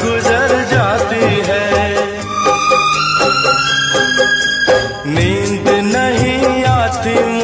गुजर जाती है। नींद नहीं आती